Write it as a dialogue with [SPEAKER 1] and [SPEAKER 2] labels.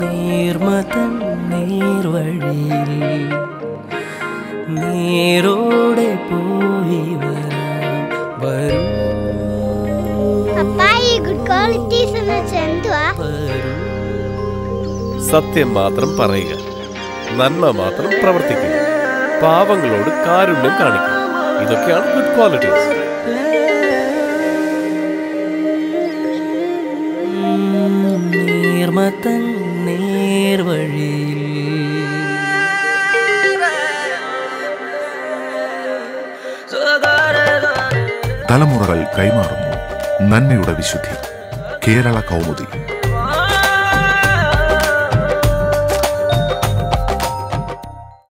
[SPEAKER 1] നീർമതൻ നേർവഴിയിൽ നേരോടെ പോയി വരാം. വരൂ.
[SPEAKER 2] സത്യം മാത്രം പറയുക. നന്മ മാത്രം പ്രവർത്തിക്കുക. പാവങ്ങളോട് കാരുണ്യം കാണിക്കുക. ഇതൊക്കെയാണ് ഗുഡ് ക്വാളിറ്റീസ്
[SPEAKER 1] നീർമതൻ നേർവഴിയിൽ.
[SPEAKER 3] തലമുറകൾ കൈമാറുന്നു നന്മയുടെ വിശുദ്ധി. കേരള കൗമുദി.